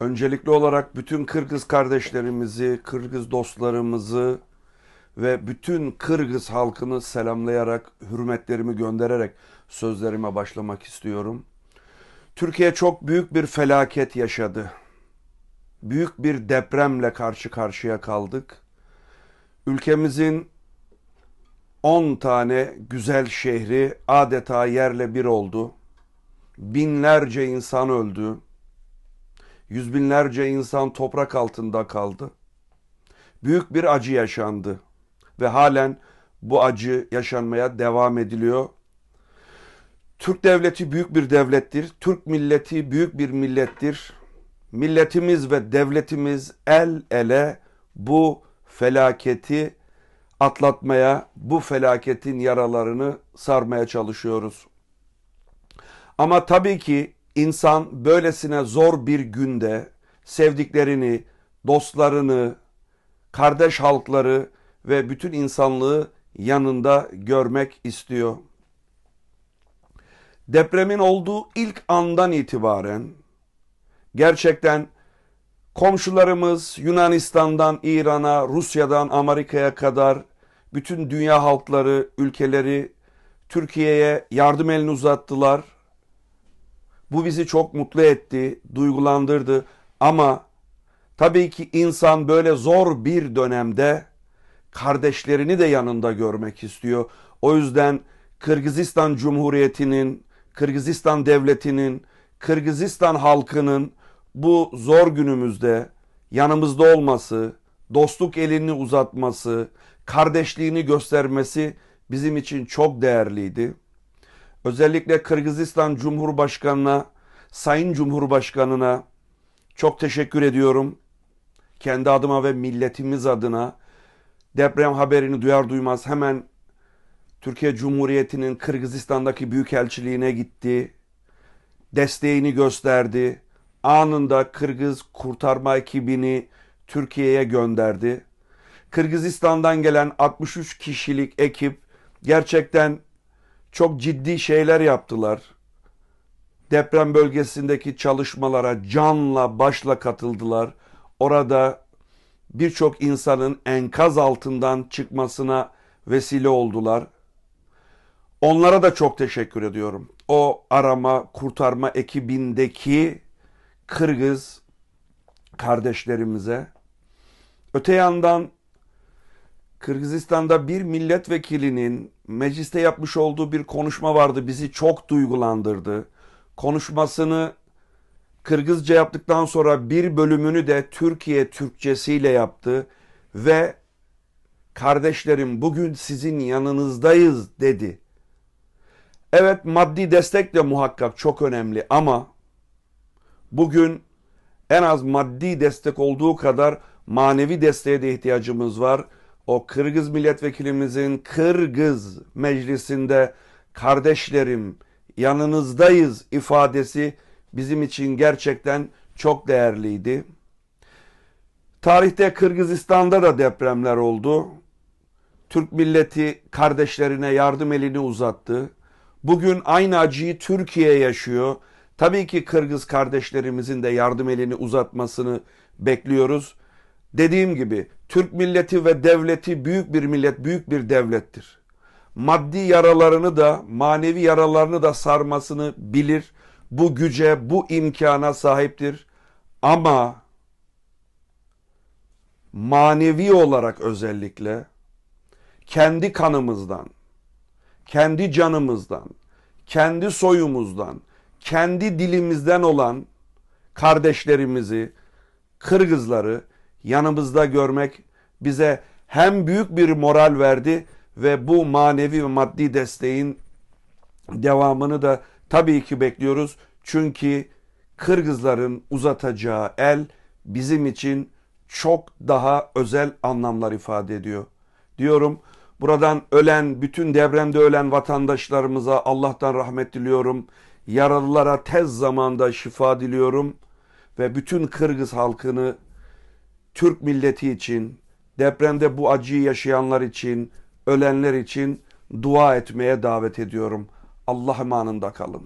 Öncelikli olarak bütün Kırgız kardeşlerimizi, Kırgız dostlarımızı ve bütün Kırgız halkını selamlayarak, hürmetlerimi göndererek sözlerime başlamak istiyorum. Türkiye çok büyük bir felaket yaşadı. Büyük bir depremle karşı karşıya kaldık. Ülkemizin 10 tane güzel şehri adeta yerle bir oldu. Binlerce insan öldü. Yüz binlerce insan toprak altında kaldı. Büyük bir acı yaşandı ve halen bu acı yaşanmaya devam ediliyor. Türk devleti büyük bir devlettir. Türk milleti büyük bir millettir. Milletimiz ve devletimiz el ele bu felaketi atlatmaya, bu felaketin yaralarını sarmaya çalışıyoruz. Ama tabii ki insan böylesine zor bir günde sevdiklerini, dostlarını, kardeş halkları ve bütün insanlığı yanında görmek istiyor. Depremin olduğu ilk andan itibaren gerçekten komşularımız Yunanistan'dan İran'a, Rusya'dan Amerika'ya kadar bütün dünya halkları, ülkeleri Türkiye'ye yardım elini uzattılar. Bu bizi çok mutlu etti, duygulandırdı ama tabii ki insan böyle zor bir dönemde kardeşlerini de yanında görmek istiyor. O yüzden Kırgızistan Cumhuriyeti'nin, Kırgızistan devletinin, Kırgızistan halkının bu zor günümüzde yanımızda olması, dostluk elini uzatması, kardeşliğini göstermesi bizim için çok değerliydi. Özellikle Kırgızistan Cumhurbaşkanı'na, Sayın Cumhurbaşkanı'na çok teşekkür ediyorum. Kendi adıma ve milletimiz adına deprem haberini duyar duymaz hemen Türkiye Cumhuriyeti'nin Kırgızistan'daki büyükelçiliğine gitti. Desteğini gösterdi. Anında Kırgız kurtarma ekibini Türkiye'ye gönderdi. Kırgızistan'dan gelen 63 kişilik ekip gerçekten çok ciddi şeyler yaptılar. Deprem bölgesindeki çalışmalara canla başla katıldılar. Orada birçok insanın enkaz altından çıkmasına vesile oldular. Onlara da çok teşekkür ediyorum. O arama kurtarma ekibindeki Kırgız kardeşlerimize. Öte yandan Kırgızistan'da bir milletvekilinin mecliste yapmış olduğu bir konuşma vardı. Bizi çok duygulandırdı. Konuşmasını Kırgızca yaptıktan sonra bir bölümünü de Türkiye Türkçesiyle yaptı ve kardeşlerim bugün sizin yanınızdayız dedi. Evet maddi destek de muhakkak çok önemli ama bugün en az maddi destek olduğu kadar manevi desteğe de ihtiyacımız var. O Kırgız milletvekilimizin Kırgız meclisinde kardeşlerim yanınızdayız ifadesi bizim için gerçekten çok değerliydi. Tarihte Kırgızistan'da da depremler oldu. Türk milleti kardeşlerine yardım elini uzattı. Bugün aynı acıyı Türkiye yaşıyor. Tabii ki Kırgız kardeşlerimizin de yardım elini uzatmasını bekliyoruz. Dediğim gibi Türk milleti ve devleti büyük bir millet, büyük bir devlettir. Maddi yaralarını da, manevi yaralarını da sarmasını bilir. Bu güce, bu imkana sahiptir. Ama manevi olarak özellikle kendi kanımızdan, kendi canımızdan, kendi soyumuzdan, kendi dilimizden olan kardeşlerimizi, Kırgızları yanımızda görmek bize hem büyük bir moral verdi ve bu manevi ve maddi desteğin devamını da tabii ki bekliyoruz. Çünkü Kırgızların uzatacağı el bizim için çok daha özel anlamlar ifade ediyor. Diyorum buradan ölen, bütün depremde ölen vatandaşlarımıza Allah'tan rahmet diliyorum. Yaralılara tez zamanda şifa diliyorum ve bütün Kırgız halkını Türk milleti için, depremde bu acıyı yaşayanlar için, ölenler için dua etmeye davet ediyorum. Allah emanında kalın.